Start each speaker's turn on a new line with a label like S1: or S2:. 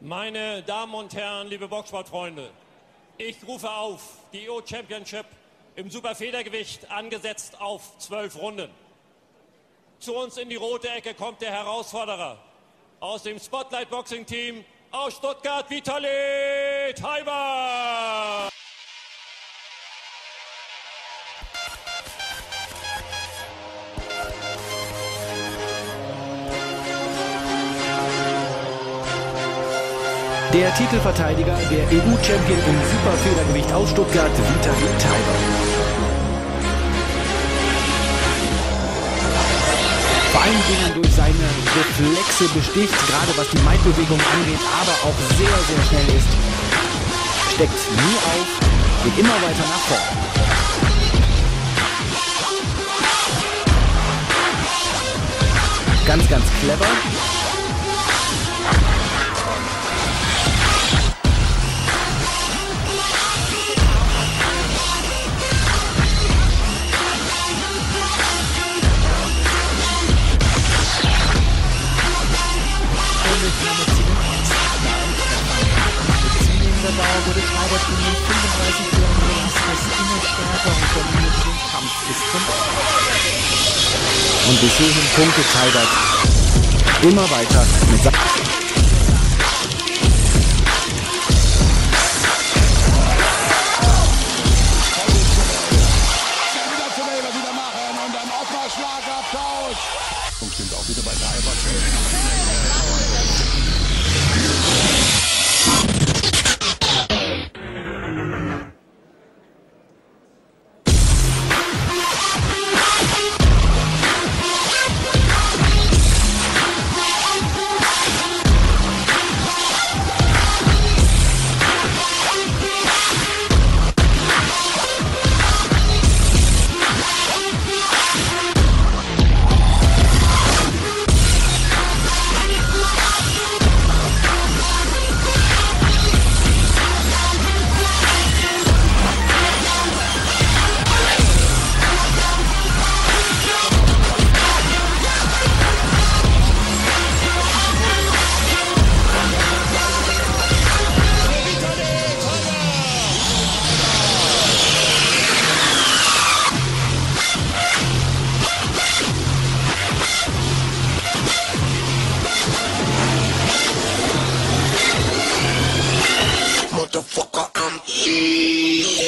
S1: Meine Damen und Herren, liebe Boxsportfreunde, ich rufe auf die EO Championship im Superfedergewicht angesetzt auf zwölf Runden. Zu uns in die rote Ecke kommt der Herausforderer aus dem Spotlight Boxing Team aus Stuttgart, Vitali Taiber.
S2: Der Titelverteidiger, der EU-Champion im Superfedergewicht aus Stuttgart, Vitali Taiber. Vor allen Dingen durch seine Reflexe besticht, gerade was die Maidbewegung angeht, aber auch sehr, sehr schnell ist. Steckt nie auf, geht immer weiter nach vorn. Ganz, ganz clever.
S3: Und bis
S2: hierhin punktet Taibert immer weiter mit seinem She